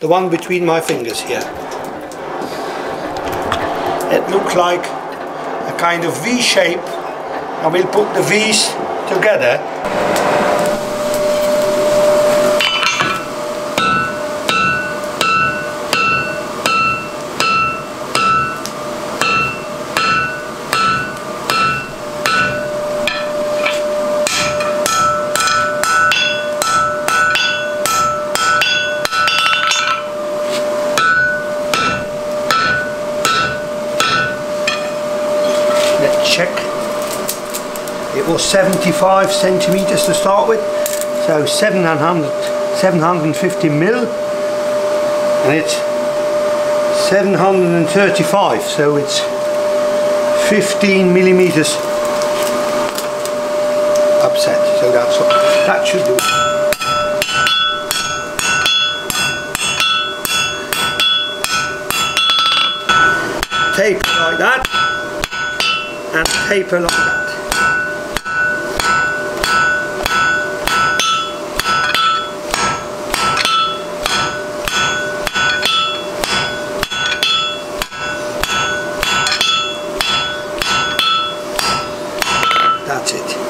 the one between my fingers here. It looks like a kind of V shape and we'll put the V's together it was 75 centimeters to start with so 700 750 mil. And it's 735 so it's 15 millimeters upset. So that's what that should do. Tape like that. And paper like that. That's it.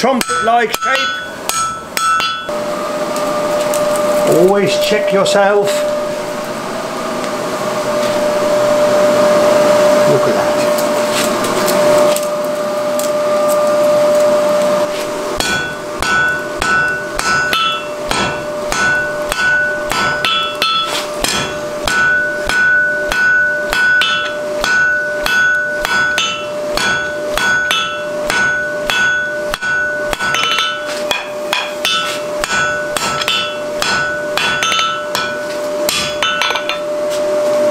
Trumpet-like shape. Always check yourself. Look at that.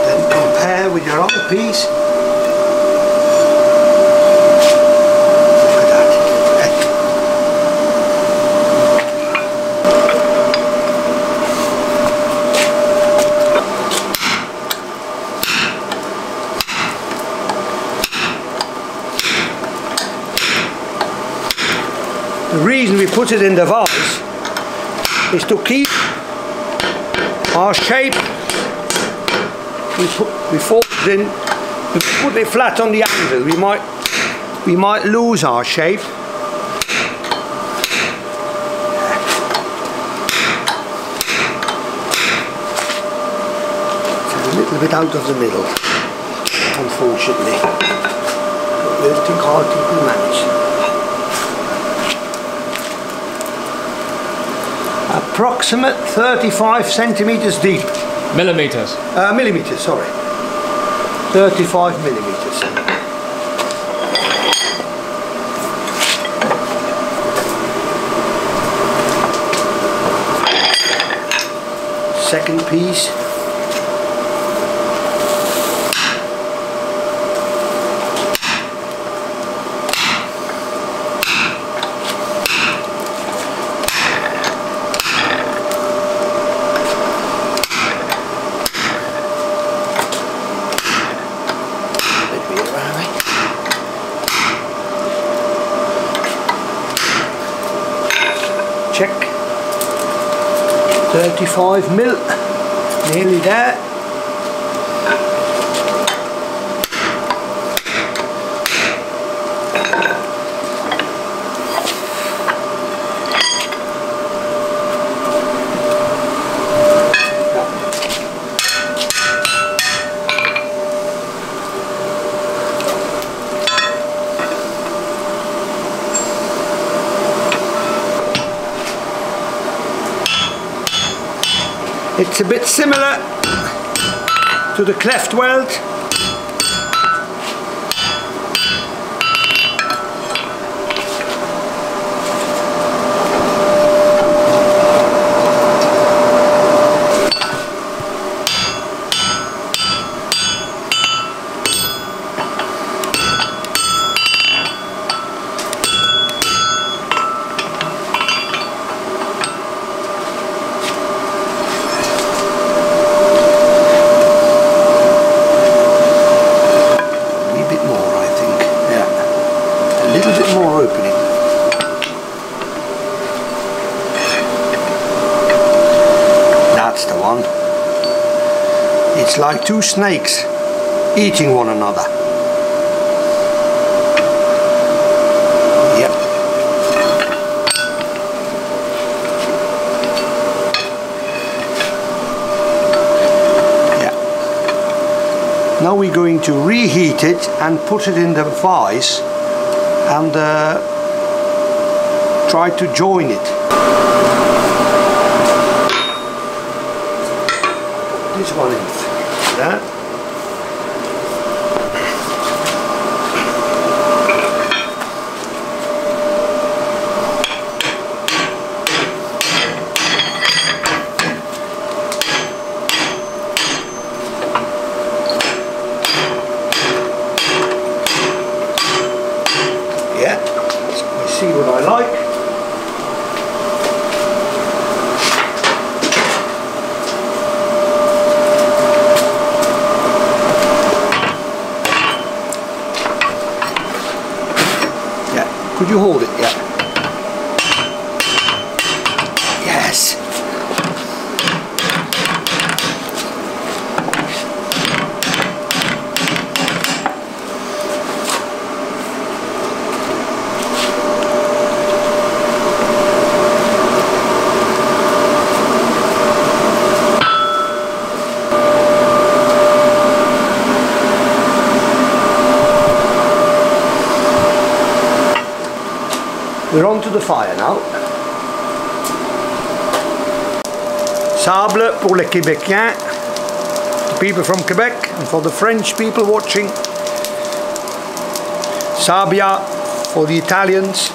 Then compare with your other piece. Look at that. Eh. The reason we put it in the vase is to keep our shape. We put we fold it in we put it flat on the anvil. We might we might lose our shape. It's a little bit out of the middle unfortunately. But we'll think hard to manage approximate 35 centimeters deep Millimeters. uh, millimeters, sorry. 35 millimeters. Second piece. 35 mil. Nearly there. It's a bit similar to the cleft weld. It's like two snakes eating one another. Yep. Yeah. Now we're going to reheat it and put it in the vise and uh, try to join it. This one in. That. You hold it? To the fire now. Sable pour les Québécois, the people from Quebec, and for the French people watching. Sabia for the Italians.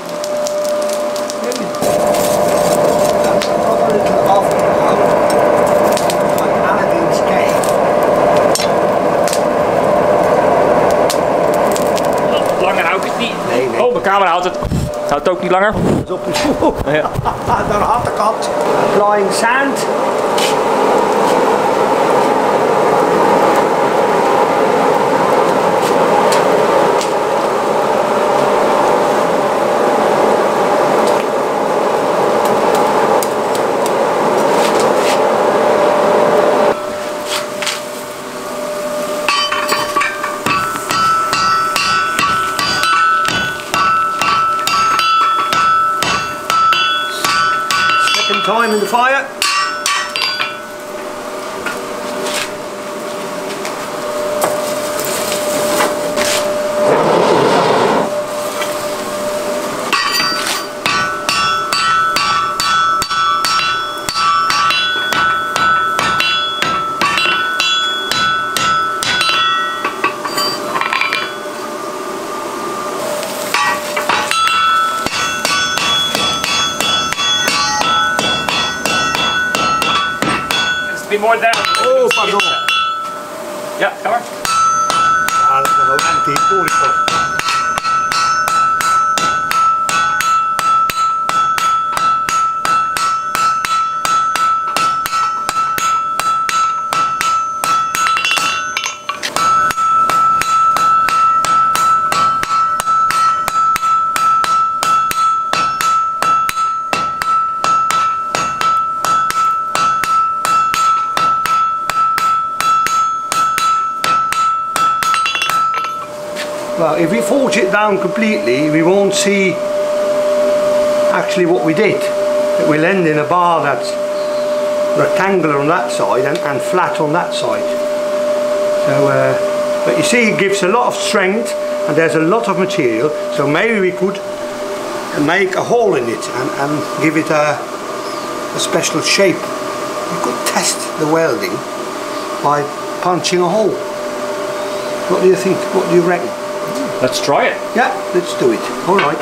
Langer hou ik het niet. Nee, nee. Oh, mijn camera houdt het. Houdt het ook niet langer? Dat is op je schoen. Ja. Daar had ik had. Applying sand. In the fire. be more down. Oh, pardon. Yeah, come on. Ah, avanti, pubblico. Down completely, we won't see actually what we did. It will end in a bar that's rectangular on that side and, and flat on that side. So, uh, but you see it gives a lot of strength and there's a lot of material, so maybe we could make a hole in it and, and give it a, a special shape. We could test the welding by punching a hole. What do you think? What do you reckon? Let's try it. Yeah, let's do it. All right.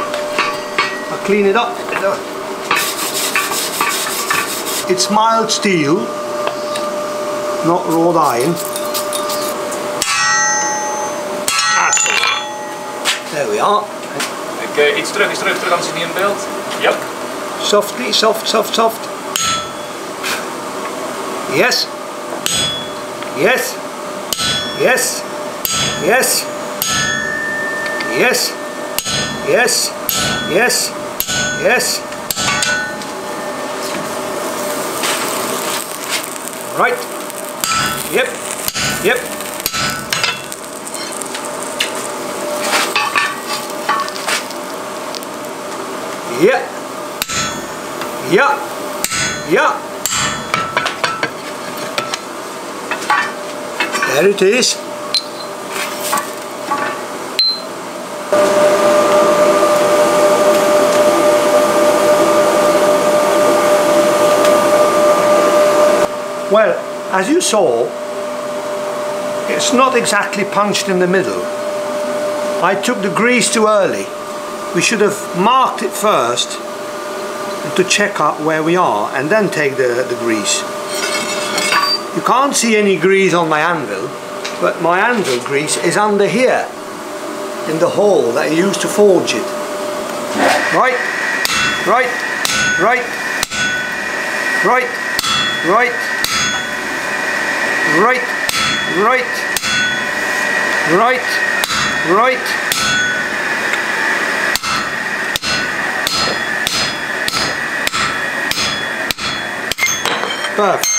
I'll clean it up. It's mild steel, not wrought iron. There we are. Ik, uh, iets terug, iets terug, terug, anders is niet in beeld. Yep. Softly, soft, soft, soft. Yes. Yes. Yes. Yes. Yes. Yes. Yes. Yes. Right. Yep. Yep. Yeah. Yeah. Yeah. There it is. Well, as you saw, it's not exactly punched in the middle. I took the grease too early. We should have marked it first to check out where we are and then take the, the grease. You can't see any grease on my anvil, but my anvil grease is under here in the hole that I used to forge it. Right, right, right, right, right, right, right, right, right. Perfect.